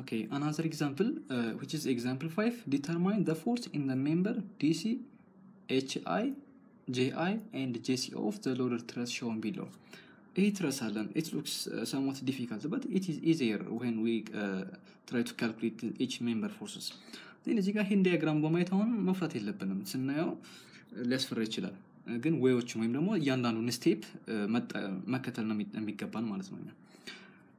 Okay, another example, uh, which is example 5, determine the force in the member DC, HI, JI, and JC of the loaded truss shown below. ይህ ትረስ አለን uh, somewhat difficult but it is easier when we uh, try to calculate each member forces then እዚህ ጋር ይህን ዲያግራም በማየት አሁን መፍራት የለብንም ስናየው ሊያስፈራ ይችላል ግን ዌዎችን ወይም ደግሞ እያንዳንዱን ስቴፕ መከተል ነው የሚገባን ማለት ነው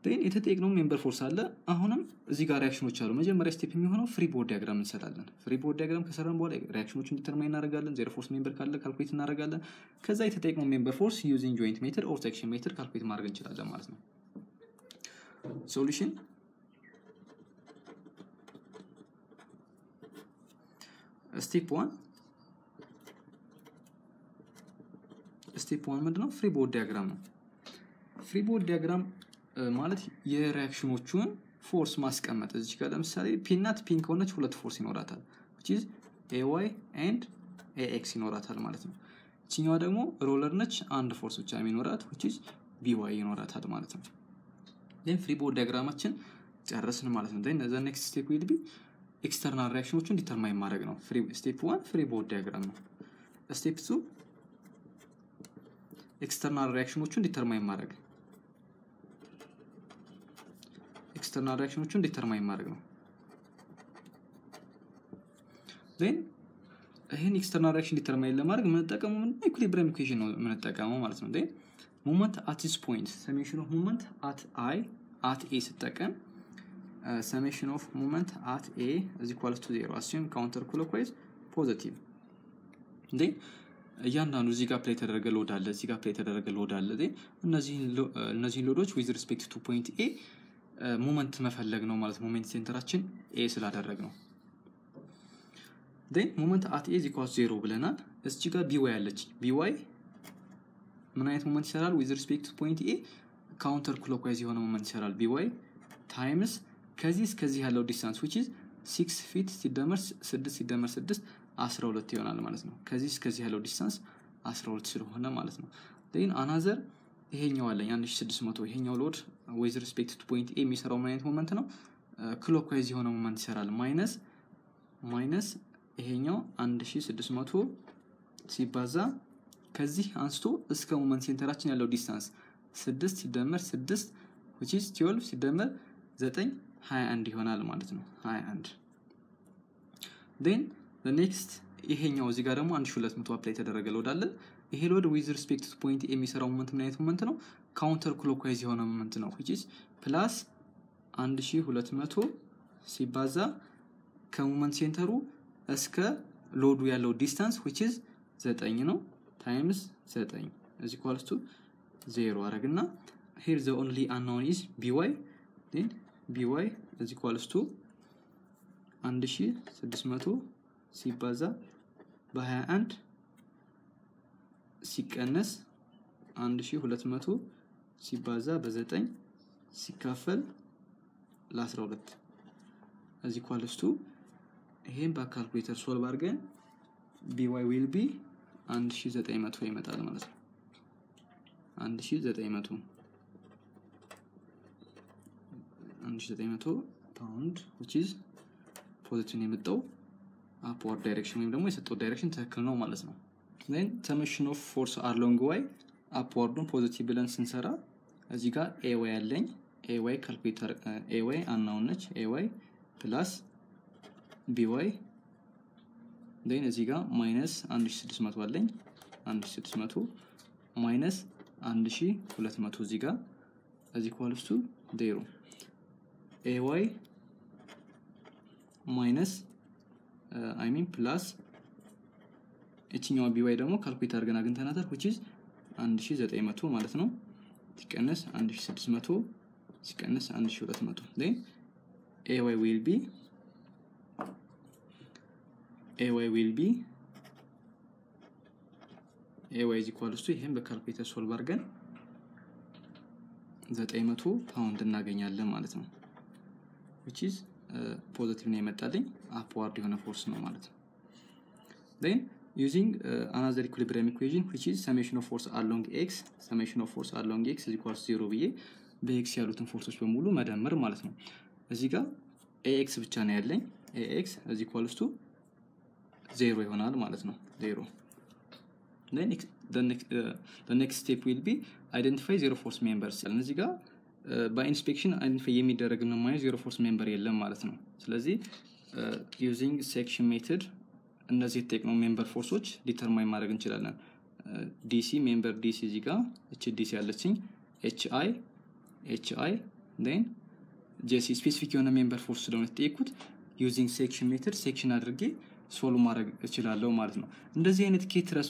ን የተጠየቅነው member force አለ። አሁንም እዚህ ጋር reaction ኦች አሉ። መጀመሪያ step የሚሆነው free body diagram እንሰራለን free body diagram ከሰራን በኋላ reaction ኦችን determine እናደርጋለን። zero force member ካለ calculate እናደርጋለን። ከዛ የተጠየቅነው member force using joint method or section method calculate ማድረግ እንችላለን ማለት ነው። solution step one step one ምንድነው? free body diagram ነው። free body diagram ማለት የ reaction ኦቹን force ማስቀመጥ እዚህ ጋር ለምሳሌ pin ናት pin ከሆነች ሁለት force ይኖራታል። the Ay and Ax ይኖራታል ማለት ነው። ይችኛዋ ደግሞ roller ነች አንድ force ብቻ የሚኖራት the By ይኖራታል ማለት ነው። ን free body diagram ኣችን ጨረስን ማለት ነው። the next step will be external reaction ኦቹን determine ማድረግ ነው። step one free body diagram ነው። step two external reaction ኦቹን determine ማድረግ external reaction ኦቹን determine ማድረግ ነው. then ይህን external reaction determine ለማድረግ ምንድነው? equilibrium equation ነው የምንጠቀመው ማለት ነው. moment at this point summation of moment at አይ at A ስጠቀም summation of moment at A is equals to zero assume counter clockwise positive then እያንዳንዱ እዚህ ጋር apply የተደረገ load አለ እዚህ ጋር apply የተደረገ load አለ. እነዚህን load ኦች with respect to point A moment መፈለግ ነው ማለት moment center አችን A ስላደረግ ነው then moment at A is equals zero ብለናል። እቺ ጋር By አለች። By ምን አይነት moment ይሰራል? with respect point A counter clockwise የሆነ moment ይሰራል። By times ከዚህ እስከዚህ ያለው distance which is six feet ሲደመር ስድስት ሲደመር ስድስት አስራ ሁለት ይሆናል ማለት ነው። ከዚህ እስከዚህ ያለው distance አስራ ሁለት ስለሆነ ማለት ነው። then another ይሄኛው አለኝ 1600 ይሄኛው load with respect to point A የሚሰራው ምን አይነት moment ነው? clockwise የሆነ moment ይሰራል። minus minus ይሄኛው 1600 ሲባዛ ከዚህ አንስቶ እስከ moment center አችን ያለው distance 6 ሲደመር 6 which is 12 ሲደመር 9 21 ይሆናል ማለት ነው። 21 then the next ይሄኛው እዚህ ጋር ደግሞ 1200 apply የተደረገ load አለ ይሄ load with respect to point የሚሰራው moment ምን አይነት moment ነው? counter clockwise የሆነ moment ነው። which is plus 1200 ሲባዛ ከ moment center ኡ እስከ load ኡ ያለው distance which is 9 ነው times 9 is equals to 0 አረግና here the only unknown is By then By is equals to 1600 ሲባዛ በ21 ሲቀነስ 1200 ሲባዛ በ9 ሲካፈል ለ12 is equals to ይሄን በ calculator solve አድርገን By will be 1900 ይመጣል ማለት ነው። 1900 1900 pound which is positive ን የመጣው። upward direction ወይም ደግሞ የሰጠው direction ትክክል ነው ማለት ነው then summation of force along y upward ኡን positive ብለን ስንሰራ እዚህ ጋር Ay አለኝ። Ay calculator Ay unknown Ay plus By then እዚህ ጋር minus 1600 አለኝ። 1600 minus 1200 እዚህ ጋር is equals to zero Ay minus I mean plus እችኛዋ By ደግሞ calculate አድርገን አግኝተናታል? which is 1900 ማለት ነው። ሲቀነስ 1600 ሲቀነስ 1200 then ay will be ay will be ay is ይሄን በ calculator solve አድርገን 900 ፓውንድ እናገኛለን ማለት ነው። which is positive ነው የመጣልኝ። upward የሆነ force ነው ማለት ነው። Then using uh, another equilibrium equation which is summation of force along x summation of force along x is equals to 0 ብዬ በ x ያሉትን force ኦች በሙሉ መደመር ማለት ነው እዚህ ጋር Ax ብቻ ነው ያለኝ። Ax is equals to zero ይሆናል ማለት ነው። zero next step will be identify zero force members። እዚህ ጋር በ inspection identify የሚደረግ ምንም አይነት zero force member የለም ማለት ነው። ስለዚህ using section method እነዚህ የተጠቅመው member force ኦች determine ማድረግ እንችላለን። DC member DC እዚህ ጋር እች DC ያለችኝ HI HI then JC specific የሆነ member force ስለሆነ የተጠየኩት using section method section አድርጌ solve ማድረግ እችላለሁ ማለት ነው። እንደዚህ አይነት K truss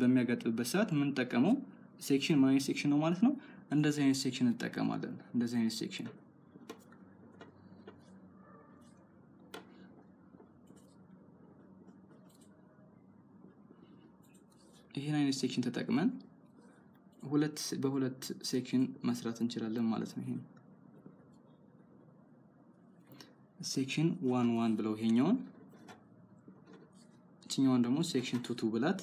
በሚያጋጥምበት ሰዓት የምንጠቀመው section ምን አይነት section ነው ማለት ነው። እንደዚህ አይነት section እንጠቀማለን። እንደዚህ አይነት section ይህን አይነት section ተጠቅመን ሁለት በሁለት section መስራት እንችላለን ማለት ነው። ይሄን section one one ብለው ይሄኛውን እችኛዋን ደግሞ section two two ብላት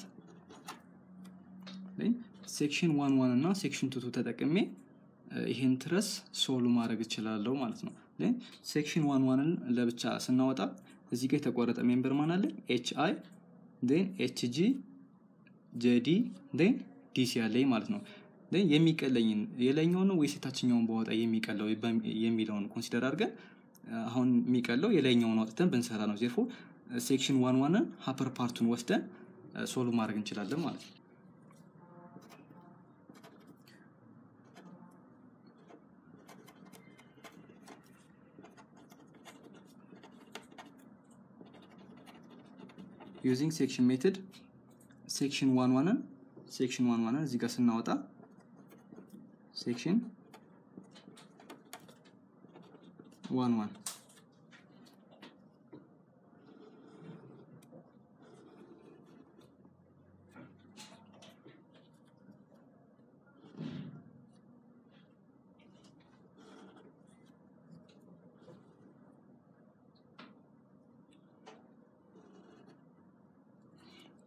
section one one እና section two two ተጠቅሜ ይህን truss solve ማድረግ እችላለሁ ማለት ነው። section one one ን ለብቻ ስናወጣ እዚህ ጋር የተቆረጠ member ማን አለ? HI HJ JD then DC ያለኝ ማለት ነው። የሚቀለኝን የላይኛውን ነው ወይስ የታችኛውን በወጣ የሚቀለው የሚለውን consider አድርገን አሁን የሚቀለው የላይኛውን አውጥተን ብንሰራ ነው። therefore section one one ን upper part ኡን ወስደን solve ማድረግ እንችላለን ማለት ነው። using section method section one one ን section one one ን እዚህ ጋር ስናወጣ section one one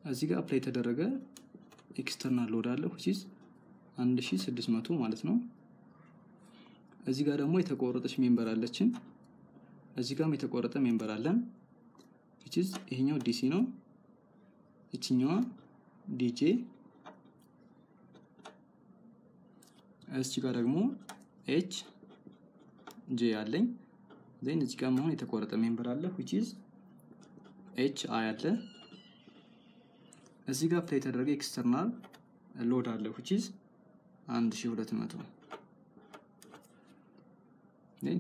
እዚህ ጋር apply የተደረገ external load አለ which is 1600 ማለት ነው። እዚህ ጋር ደግሞ የተቆረጠች member አለችን። እዚህ ጋርም የተቆረጠ member አለን which is ይሄኛው DC ነው። እችኛዋ ዲጄ፣ እዚህ ጋር ደግሞ HJ አለኝ። then እዚህ ጋር መሆን የተቆረጠ member አለ which is HI አለ እዚህ ጋር apply የተደረገ external load አለ which is 1200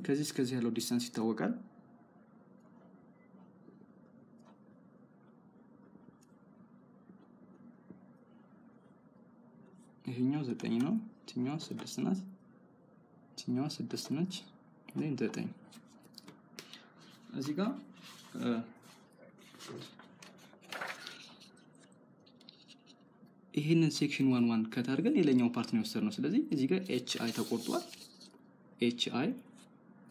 ከዚህ እስከዚህ ያለው distance ይታወቃል። ይሄኛው ዘጠኝ ነው። ይችኛዋ ስድስት ናት። ይችኛዋ ስድስት ነች። ዘጠኝ እዚህ ጋር ይህንን section one one cut አርገን የላኛው part ነው የወሰድነው። ስለዚህ እዚህ ጋር ኤች አይ ተቆርጧል። ኤች አይ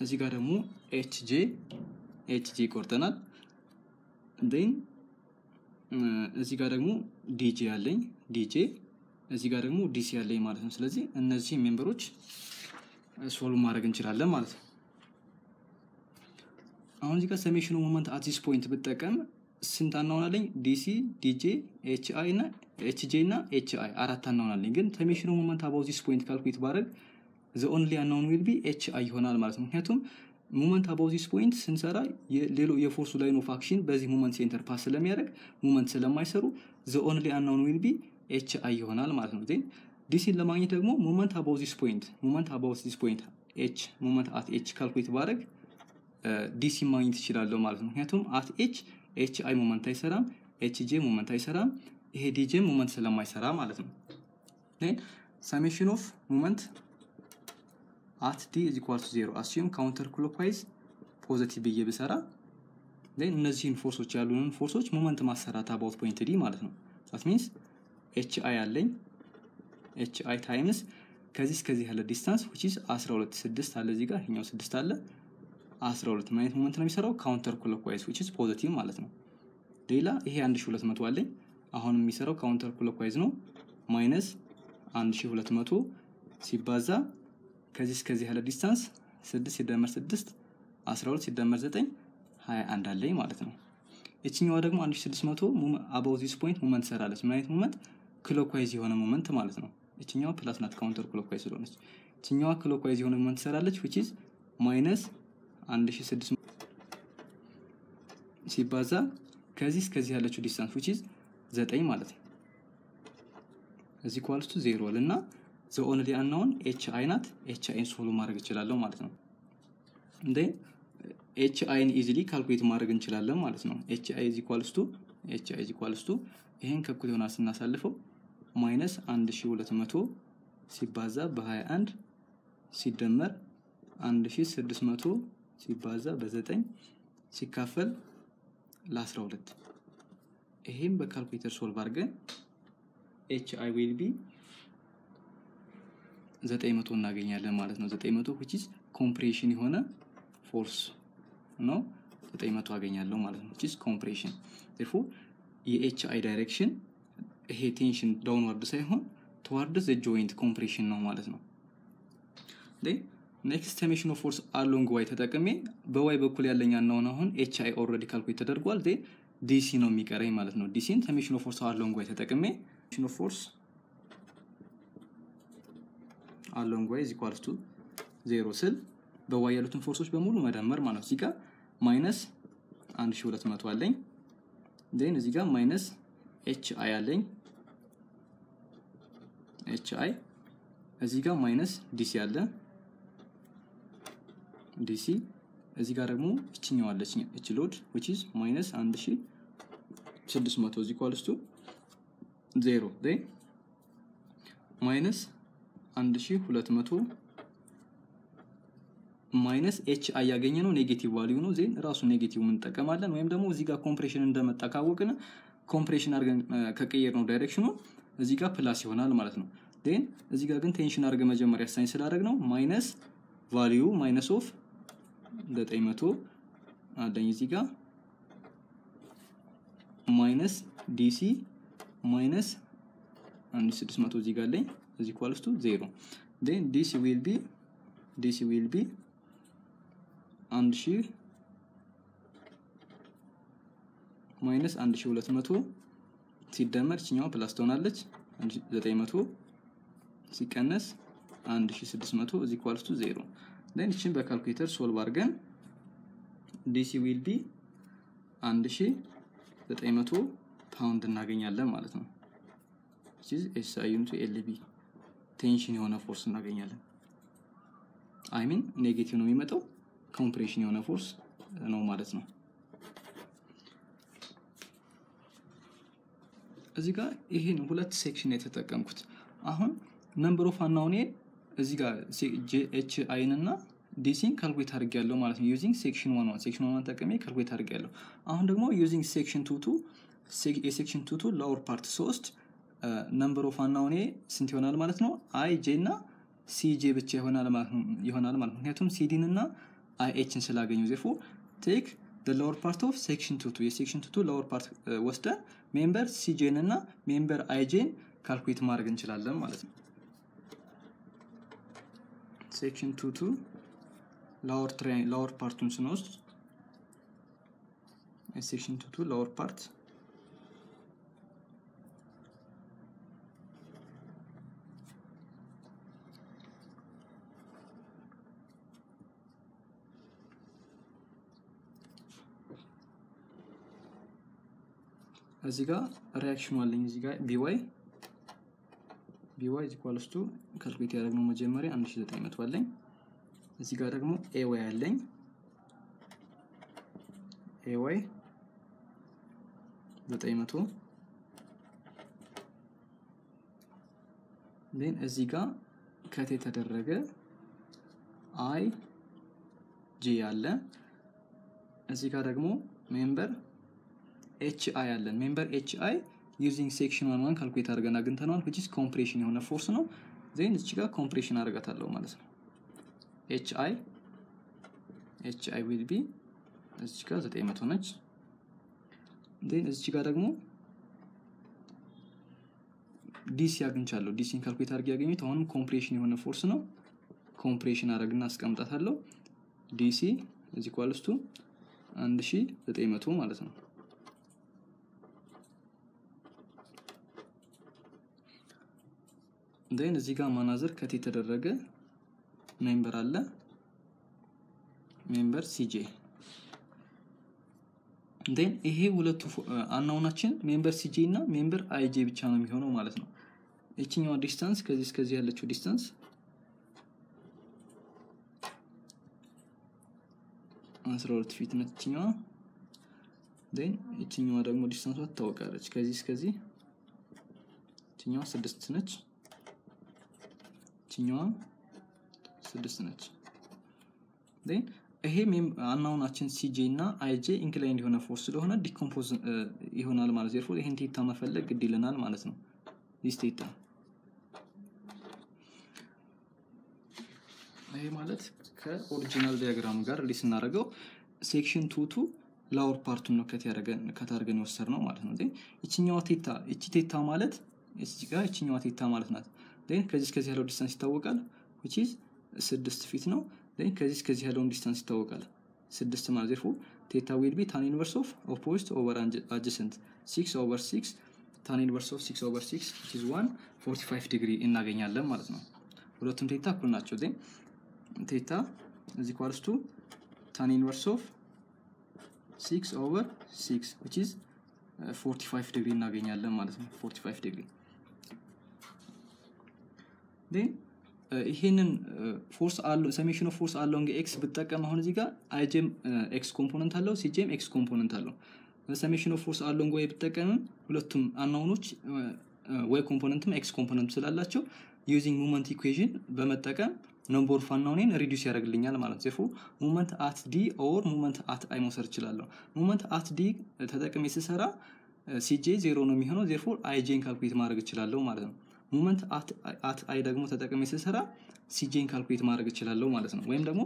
እዚህ ጋር ደግሞ HJ HJ ቆርጠናል። ን እዚህ ጋር ደግሞ ዲጄ አለኝ ዲጄ እዚህ ጋር ደግሞ DC አለኝ ማለት ነው። ስለዚህ እነዚህ member ኦች solve ማድረግ እንችላለን ማለት ነው። አሁን እዚህ ጋር summation ኦፍ moment at this point ብጠቀም ስንት unknown አለኝ? DC DJ HI እና HJ እና HI አራት unknown አለኝ። ግን summation ኑ moment about this point calculate ባደረግ the only unknown will be HI ይሆናል ማለት ነው። ምክንያቱም moment about this point ስንሰራ ሌሎ የ force ኡ line of action በዚህ moment center pass ስለሚያደርግ moment ስለማይሰሩ the only unknown will be HI ይሆናል ማለት ነው። then DC ን ለማግኘት ደግሞ moment about this point moment about this point H moment at H calculate ባደረግ DC ማግኘት ይችላለሁ ማለት ነው። ምክንያቱም at H HI moment አይሰራም፣ HJ moment አይሰራም፣ ይሄ DJ moment ስለማይሰራ ማለት ነው። summation of moment at D is equal to zero assume counter clockwise positive ብዬ ብሰራ እነዚህን force ኦች ያሉንን force ኦች moment ማሰራት about point D ማለት ነው። that means HI አለኝ HI times ከዚህ እስከዚህ ያለ distance which is 12 ስድስት አለ እዚህ ጋር ይሄኛው ስድስት አለ 12 ምን አይነት moment ነው የሚሰራው? counter clockwise which is positive ማለት ነው። ሌላ ይሄ 1200 አለኝ አሁን የሚሰራው counter clockwise ነው። minus 1200 ሲባዛ ከዚህ እስከዚህ ያለ distance 6 ሲደመር 6 12 ሲደመር 9 21 አለኝ ማለት ነው። እችኛዋ ደግሞ 1600 about this point moment ትሰራለች። ምን አይነት moment? clockwise የሆነ moment ማለት ነው። እችኛዋ plus ናት counter clockwise ስለሆነች፣ እችኛዋ clockwise የሆነ moment ትሰራለች። which is minus 1600 ሲባዛ ከዚህ እስከዚህ ያለችው distance which is 9 ማለት ነው። is equals to zero እና the only unknown HI ናት። HI ን solve ማድረግ እችላለሁ ማለት ነው። እንዴ HI ን easily calculate ማድረግ እንችላለን ማለት ነው። HI is equals HI is equals to ከእኩል ይሆናል ስናሳልፈው minus 1200 ሲባዛ በ21 ሲደመር 1600 ሲባዛ በ9 ሲካፈል ለ12 ይሄም በ calculator solve አድርገን HI will be 900 እናገኛለን ማለት ነው። 900 which is compression የሆነ force ነው። 900 አገኛለሁ ማለት ነው። is compression therefore የ HI direction ይሄ tension downward ሳይሆን toward the joint compression ነው ማለት ነው። next summation of force along y ተጠቅሜ በ y በኩል ያለኝ አናውን አሁን HI already calculate ተደርጓል። DC ነው የሚቀረኝ ማለት ነው። DC ን summation of force along y ተጠቅሜ summation of force along y equals to zero ስል በ y ያሉትን force ኦች በሙሉ መደመር ማለት ነው። እዚህ minus 1200 አለኝ። then እዚህ minus HI አለኝ። HI እዚህ ጋር minus DC አለ። DC እዚህ ጋር ደግሞ እችኛው አለች እች load which is minus 1600 is equals to zero then minus 1200 minus HI ያገኘ ነው negative value ነው። then ራሱ negative እንጠቀማለን ወይም ደግሞ እዚህ ጋር compression እንደመጣ ካወቅን compression አድርገን ከቀየር ነው direction ኑ እዚህ ጋር plus ይሆናል ማለት ነው። then እዚህ ጋር ግን tension አድርገን መጀመሪያ assign ስላደረግ ነው minus value minus of 900 አለኝ እዚህ ጋር minus DC minus 1600 እዚህ ጋር አለኝ። is equals to zero then DC will be DC will be አንድ ሺህ minus 1200 ሲደመር እችኛዋ plus ትሆናለች። 900 ሲቀነስ 1600 is equals to zero then ይችን በ calculator solve አድርገን DC will be 1900 ፓውንድ እናገኛለን ማለት ነው። SI unit ኡ lb tension የሆነ force እናገኛለን። አይ negative ነው የሚመጣው compression የሆነ force ነው ማለት ነው። እዚህ ጋር ይሄን ሁለት section የተጠቀምኩት አሁን number of እዚህ ጋር HI ን እና DC ን calculate አድርጌያለሁ ማለት ነው። using section one one section one ጠቅሜ calculate አድርጌያለሁ። አሁን ደግሞ using section two two የ section two two lower part ሶስት number of unknown ኔ ስንት ይሆናል ማለት ነው? አይ ጄ እና ሲጄ ብቻ ይሆናል ማለት ነው ምክንያቱም ሲዲን እና IH ን ስላገኙ therefore take lower part of section two two የ section two two lower part ወስደን member CJ ን እና member IJ ን calculate ማድረግ እንችላለን ማለት ነው። section two two lower try lower part ኡን ስንወስድ section two two lower part እዚህ ጋር reaction ኑ አለኝ እዚህ ጋር BY BY equals to calculate ያደረግነው መጀመሪያ 1900 አለኝ። እዚህ ጋር ደግሞ AY አለኝ። AY 900 then እዚህ ጋር cut የተደረገ IJ አለ። እዚህ ጋር ደግሞ member HI አለን። member HI using section one one calculate አድርገን አግኝተነዋል። which compression የሆነ force ነው። then እዚህ ጋር compression አድርጋታለሁ ማለት ነው። HI HI will be እዚህ ጋር 900 ነች። then እዚህ ጋር ደግሞ DC አግኝቻለሁ። DC ን calculate አድርጌ ያገኘሁት አሁንም compression የሆነ force ነው። compression አድርግና አስቀምጣታለሁ። DC is equals to 1900 ማለት ነው። then እዚህ ጋር another cut የተደረገ member አለ member CJ then ይሄ ሁለቱ unknown ኣችን member CJ እና member IJ ብቻ ነው የሚሆነው ማለት ነው። ይችኛዋ distance ከዚህ እስከዚህ ያለችው distance አስራ ሁለት feet ነች ይችኛዋ። then ይችኛዋ ደግሞ distance ኧዋ ትታወቃለች። ከዚህ እስከዚህ ይችኛዋ ስድስት ነች። ይችኛዋ ስድስት ነች። ይሄ unknown ኣችን CJ እና IJ inclined የሆነ force ስለሆነ decompose ይሆናል ማለት ዜርፎር ይሄን ቴታ መፈለግ ግድ ይለናል ማለት ነው። ዲስ ቴታ ይሄ ማለት ከኦሪጂናል ዲያግራም ጋር ሊስ እናደርገው ሴክሽን ቱቱ ላወር ፓርቱን ነው ከታርገን የወሰድ ነው ማለት ነው። ይችኛዋ ቴታ ይቺ ቴታ ማለት ጋር ይችኛዋ ቴታ ማለት ናት። ከዚህ እስከዚህ ያለው ዲስታንስ ይታወቃል። ዊች ስድስት ፊት ነው። ከዚህ እስከዚህ ያለውን ዲስታንስ ይታወቃል። ስድስት ማለት therefore theta will be tan inverse of opposite over adjacent six over six tan inverse of six over six which one forty five degree እናገኛለን ማለት ነው። ሁለቱም theta እኩል ናቸው። then theta is equals to tan inverse of six over six which is forty five degree እናገኛለን ማለት ነው። forty five degree then ይሄንን force አለው summation of force along እንግዲህ X ብጠቀም አሁን እዚህ ጋር IJ ም X component አለው CJ ም X component አለው። summation of force along Y ብጠቀምም ሁለቱም unknown ኖች Y component ም X component ስላላቸው using moment equation በመጠቀም number of unknown ኔን reduce ያደርግልኛል ማለት therefore moment at D or moment at I መውሰድ እችላለሁ። moment at D ተጠቅሜ ስሰራ CJ ዜሮ ነው የሚሆነው። therefore IJ ን calculate ማድረግ እችላለሁ ማለት ነው። moment at I ደግሞ ተጠቅሜ ስሰራ CJ ን calculate ማድረግ እችላለሁ ማለት ነው። ወይም ደግሞ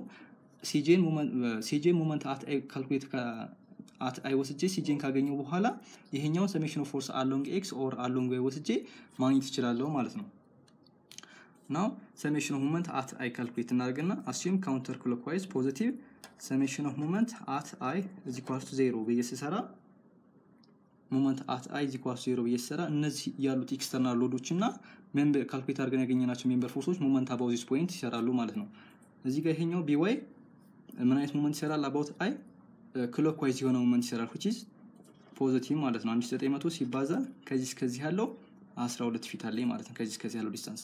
CJ ን moment at I calculate at I ወስጄ CJ ን ካገኘው በኋላ ይሄኛውን summation force along X or along Y ወስጄ ማግኘት እችላለሁ ማለት ነው። now summation of moment at I calculate እናደርግና assume counter clockwise positive summation of moment at I is equals to ዜሮ ብዬ ስሰራ moment at I is equals ዜሮ ብዬ ስሰራ እነዚህ ያሉት external load ኦች እና member calculate አድርገን ያገኘናቸው member force ኦች moment about this point ይሰራሉ ማለት ነው። እዚህ ጋር ይሄኛው BY ምን አይነት moment ይሰራል? about I clockwise የሆነ moment ይሰራል which is positive ማለት ነው። 1900 ሲባዛ ከዚህ እስከዚህ ያለው 12 feet አለኝ ማለት ነው። ከዚህ እስከዚህ ያለው distance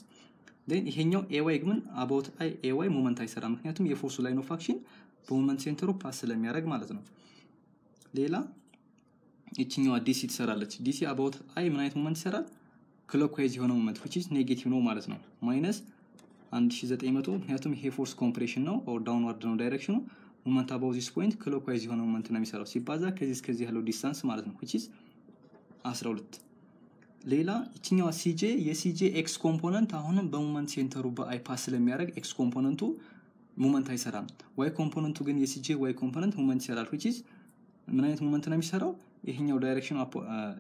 then ይሄኛው AY ግን about I AY moment አይሰራ፣ ምክንያቱም የፎርሱ ላይን ኦፍ አክሽን በሞመንት ሴንተሩ ፓስ ስለሚያደርግ ማለት ነው። ሌላ ይችኛዋ DC ትሰራለች። DC about I ምን አይነት moment ይሰራል? clockwise የሆነ moment which is negative ነው ማለት ነው። minus 1900 ምክንያቱም ይሄ force compression ነው or downward ነው direction ኑ። moment about this point clockwise የሆነ moment ነው የሚሰራው ሲባዛ ከዚህ እስከዚህ ያለው distance ማለት ነው which is 12 ሌላ ይችኛዋ ሲጄ የሲጄ ኤክስ ኮምፖነንት አሁንም በሞመንት ሴንተሩ በአይ ስለሚያደርግ X component ኡ moment አይሰራም። Y component ኡ ግን የ CJ Y component moment ይሰራል which is ምን አይነት moment ነው የሚሰራው? ይሄኛው direction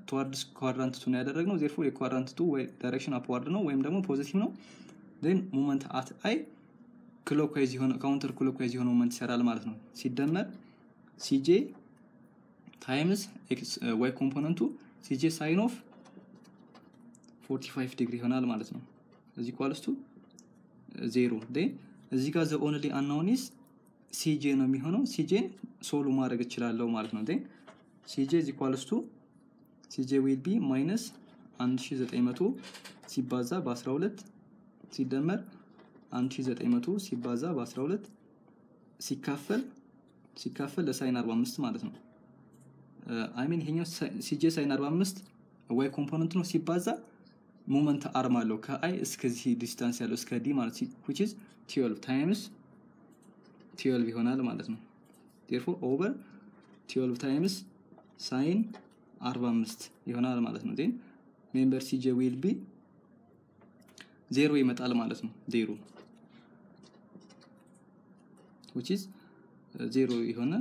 towards quadrant two ነው ያደረግነው። therefore የ quadrant two direction upward ነው ወይም ደግሞ positive ነው። then moment at I clockwise የሆነ counter clockwise የሆነ moment ይሰራል ማለት ነው። ሲደመር CJ times Y component ኡ CJ sine of 45 ዲግሪ ይሆናል ማለት ነው። is equals to zero እዚህ ጋር the only unknown is CJ ነው የሚሆነው። CJ ን solve ማድረግ እችላለሁ ማለት ነው። then CJ is equals to CJ will be minus 1900 ሲባዛ በ12 ሲደመር 1900 ሲባዛ በ12 ሲካፈል ሲካፈል ለ sine 45 ማለት ነው። I mean ይሄኛው CJ sine 45 y component ነው ሲባዛ moment arm አለው ከ I እስከዚህ distance ያለው እስከ D ማለት which is 12 times 12 ይሆናል ማለት ነው። therefore over 12 times sine 45 ይሆናል ማለት ነው። then member CJ will be ዜሮ ይመጣል ማለት ነው። ዜሮ which is ዜሮ የሆነ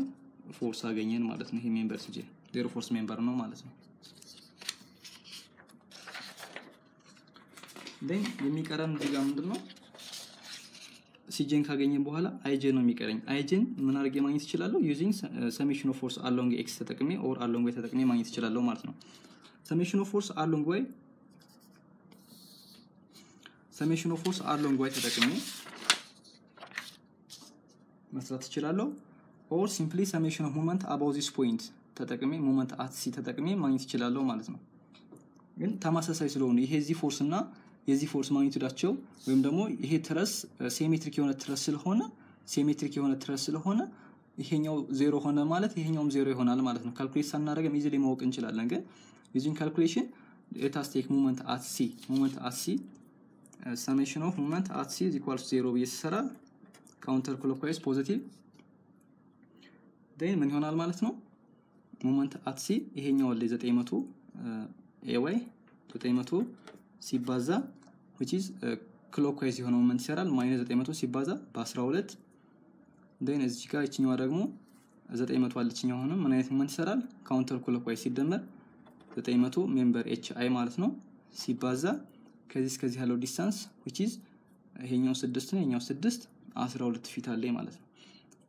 force አገኘን ማለት ነው። ይሄ member CJ ዜሮ force member ነው ማለት ነው። then የሚቀረን እዚህ ምንድን ነው? CJ ን ካገኘን በኋላ IJ ን ነው የሚቀረኝ። IJ ን ምን አድርጌ ማግኘት እችላለሁ? using summation of force along x ተጠቅሜ or along y ተጠቅሜ ማግኘት እችላለሁ ማለት ነው። summation of force along y summation of force along y ተጠቅሜ መስራት እችላለሁ። or simply summation of moment about this point ተጠቅሜ moment at C ተጠቅሜ ማግኘት እችላለሁ ማለት ነው። ግን ተመሳሳይ ስለሆኑ ይሄ እዚህ force እና የዚህ force magnitude ኣቸው ወይም ደግሞ ይሄ truss symmetric የሆነ truss ስለሆነ symmetric የሆነ truss ስለሆነ ይሄኛው ዜሮ ሆነ ማለት ይሄኛውም ዜሮ ይሆናል ማለት ነው። calculate ሳናደርግም easily ማወቅ እንችላለን። ግን using calculation let us take moment at C moment at C summation of moment at C equals zero ብዬ ስሰራ counter clockwise positive then ምን ይሆናል ማለት ነው። moment at C ይሄኛው ላይ 900 Ay 900 ሲባዛ is clockwise የሆነ moment ይሰራል። minus 900 ሲባዛ በ12 then እዚህ ጋር ይችኛዋ ደግሞ 900 አለችኛው ሆነ ምን አይነት moment ይሰራል? counter clockwise ሲደመር 900 member HI ማለት ነው። ሲባዛ ከዚህ እስከዚህ ያለው distance is ይሄኛው 6 ነው። ይሄኛው 6 12 feet አለ ማለት ነው።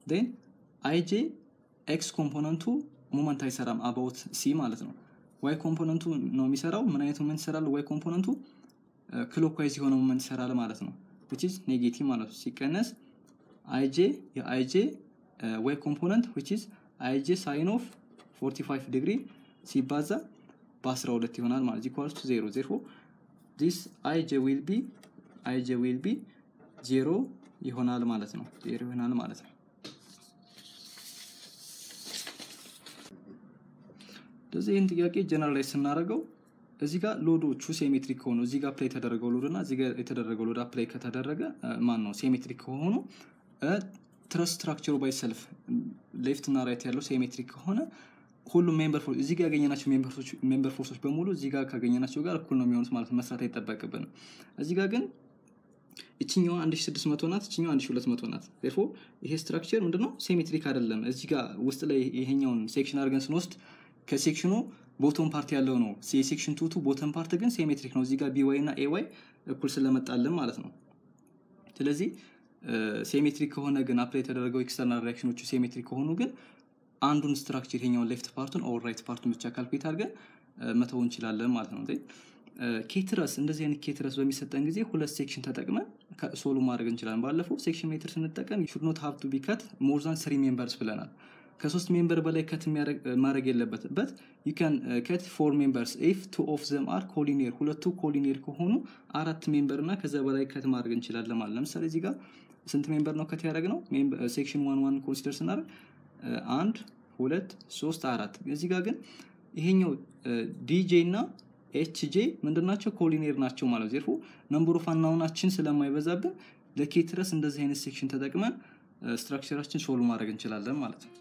then IJ x component ኡ moment አይሰራም። about C ማለት ነው y component ኡ ነው የሚሰራው። ምን አይነት moment ይሰራል y component ኡ clockwise የሆነ moment ይሰራል ማለት ነው። Which is negative ማለት ነው። ሲቀነስ IJ የ IJ y component which is IJ sine of 45 ዲግሪ ሲባዛ በ12 ይሆናል ማለት equals to 0 therefore this IJ will be IJ will be ዜሮ ይሆናል ማለት ነው። ዜሮ ይሆናል ማለት ነው ስለዚህ ይህን ጥያቄ generalize ስናደርገው እዚህ ጋር load ኦቹ symmetric ከሆኑ እዚህ ጋር apply የተደረገው load እና እዚህ ጋር የተደረገው load apply ከተደረገ ማን ነው symmetric ከሆኑ truss structure ኡ by self left እና right ያለው symmetric ከሆነ ሁሉም member force እዚህ ጋር ያገኘናቸው member force ኦች በሙሉ እዚህ ጋር ካገኘናቸው ጋር እኩል ነው የሚሆኑት ማለት መስራት አይጠበቅብንም። እዚህ ጋር ግን እችኛዋ 1600 ናት፣ እችኛዋ 1200 ናት። therefore ይሄ structure ምንድነው symmetric አይደለም። እዚህ ጋር ውስጥ ላይ ይሄኛውን section አድርገን ስንወስድ ከ section ኡ bottom part ያለው ነው። የ section two two bottom part ግን symmetric ነው። እዚህ ጋር By እና Ay እኩል ስለመጣልን ማለት ነው። ስለዚህ symmetric ከሆነ ግን apply የተደረገው external reaction ኦቹ symmetric ከሆኑ ግን አንዱን structure ይሄኛውን left part ኡን or right part ኡን ብቻ calculate አድርገን መተው እንችላለን ማለት ነው። K truss እንደዚህ አይነት K truss በሚሰጠን ጊዜ ሁለት section ተጠቅመን solve ማድረግ እንችላለን። ባለፈው section method ስንጠቀም should not have to be than three members ብለናል። ከሶስት member በላይ cut ማድረግ የለበትም። but you can cut four members if two of them are collinear፣ ሁለቱ collinear ከሆኑ አራት member እና ከዛ በላይ cut ማድረግ እንችላለን ማለት ለምሳሌ እዚህ ጋር ስንት member ነው cut ያደረግ ነው? section one one consider ስናደርግ አንድ ሁለት ሶስት አራት። እዚህ ጋር ግን ይሄኛው ዲጄ እና HJ ምንድን ናቸው? collinear ናቸው ማለት therefore number of unknown ኣችን ስለማይበዛብን ለ K truss እንደዚህ አይነት section ተጠቅመን structure ኣችን solve ማድረግ እንችላለን ማለት ነው።